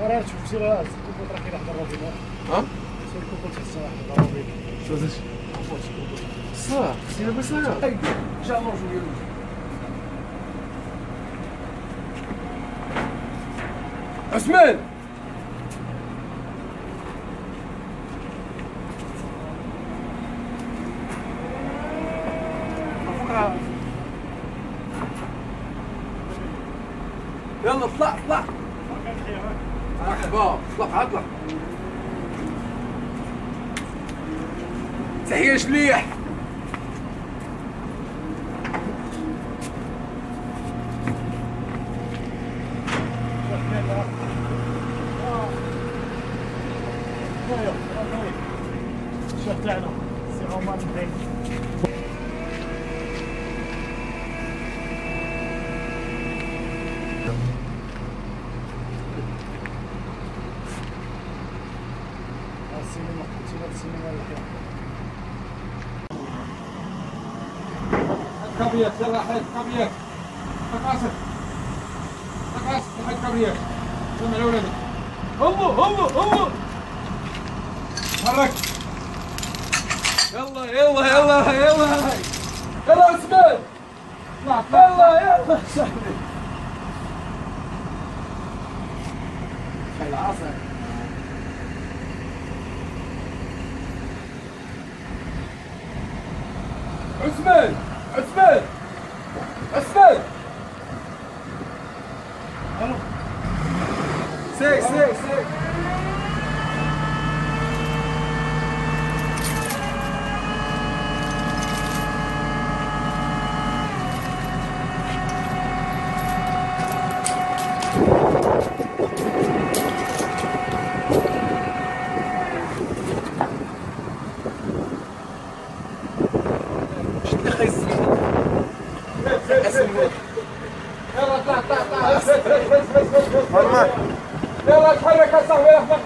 راه تشوف شي راه الكوكوط راه كاين واحد الروبينات ها شي الكوكوط تحس واحد الروبينات شوفش صح سينا بس لا شاء الله شو عثمان يلا اطلع اطلع مرحبا. اطلع اطلع تحية شليح. الشيخ تاعنا سي عمر الدين السينما السينما السينما الحين كبريت يلا حيد كبريت تقاسم. تقاسم حيد كبريت سمع لولدك الله الله الله حرك يلا يلا يلا يلا. يلا اطلع يلا يلا. العصر عثمان عثمان عثمان سيك سيك سيك يلا طلع طلع طلع بس بس بس بس بس يا صاحبي لحظه